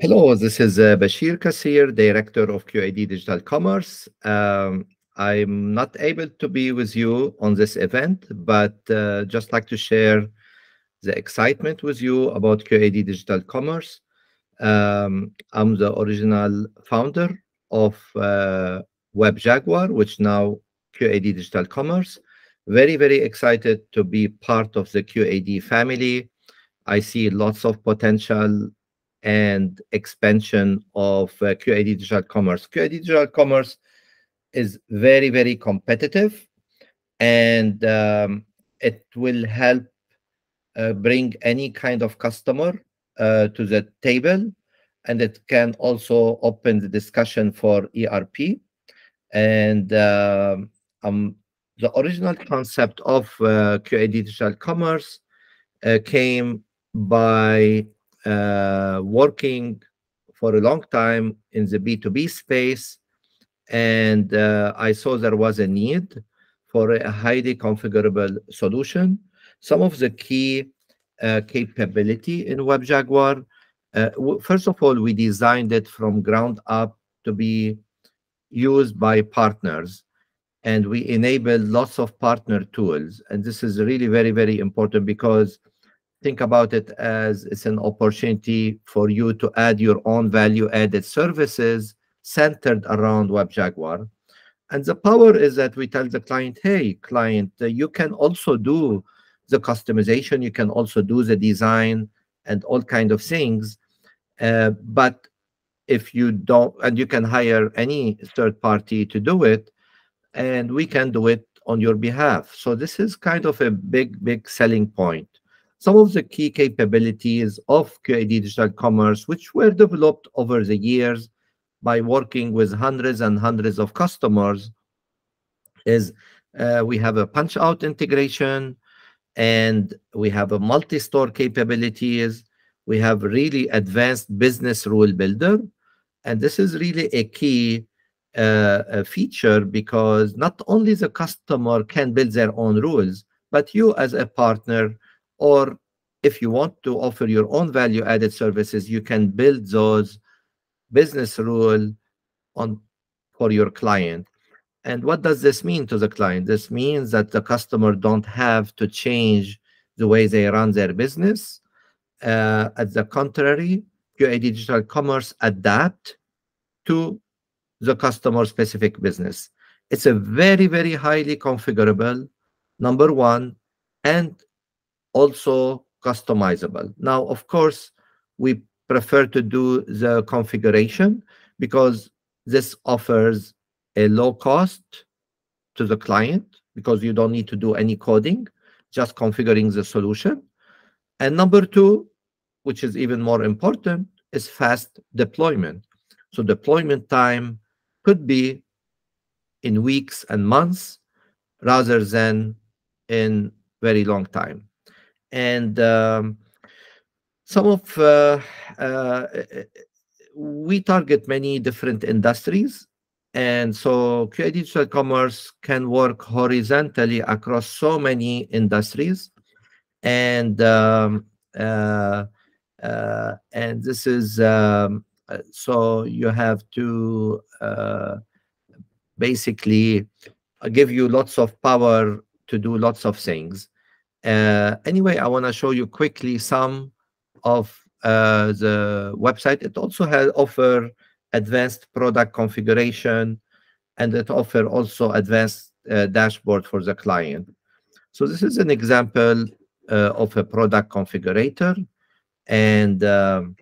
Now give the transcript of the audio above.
Hello, this is uh, Bashir Kassir, Director of QAD Digital Commerce. Um, I'm not able to be with you on this event, but uh, just like to share the excitement with you about QAD Digital Commerce. Um, I'm the original founder of uh, WebJaguar, which now QAD Digital Commerce. Very, very excited to be part of the QAD family. I see lots of potential and expansion of uh, QAD Digital Commerce. QAD Digital Commerce is very, very competitive and um, it will help uh, bring any kind of customer uh, to the table and it can also open the discussion for ERP. And um, um, the original concept of uh, QAD Digital Commerce uh, came by uh, working for a long time in the B2B space, and uh, I saw there was a need for a highly configurable solution. Some of the key uh, capability in WebJaguar, uh, first of all, we designed it from ground up to be used by partners and we enable lots of partner tools. And this is really very, very important because think about it as it's an opportunity for you to add your own value added services centered around WebJaguar And the power is that we tell the client, hey, client, uh, you can also do the customization, you can also do the design and all kind of things. Uh, but if you don't, and you can hire any third party to do it, and we can do it on your behalf. So this is kind of a big, big selling point some of the key capabilities of QAD Digital Commerce, which were developed over the years by working with hundreds and hundreds of customers, is uh, we have a punch out integration and we have a multi-store capabilities. We have really advanced business rule builder. And this is really a key uh, a feature because not only the customer can build their own rules, but you as a partner or if you want to offer your own value added services, you can build those business rule on for your client. And what does this mean to the client? This means that the customer don't have to change the way they run their business. Uh, at the contrary, QAD Digital Commerce adapt to the customer specific business. It's a very, very highly configurable, number one, and also customizable. Now, of course, we prefer to do the configuration because this offers a low cost to the client because you don't need to do any coding, just configuring the solution. And number two, which is even more important, is fast deployment. So deployment time could be in weeks and months rather than in very long time and um, some of uh, uh, we target many different industries and so QAD digital commerce can work horizontally across so many industries and um, uh, uh and this is um, uh, so you have to uh, basically give you lots of power to do lots of things uh, anyway, I want to show you quickly some of uh, the website. It also has offer advanced product configuration and it offer also advanced uh, dashboard for the client. So this is an example uh, of a product configurator and um,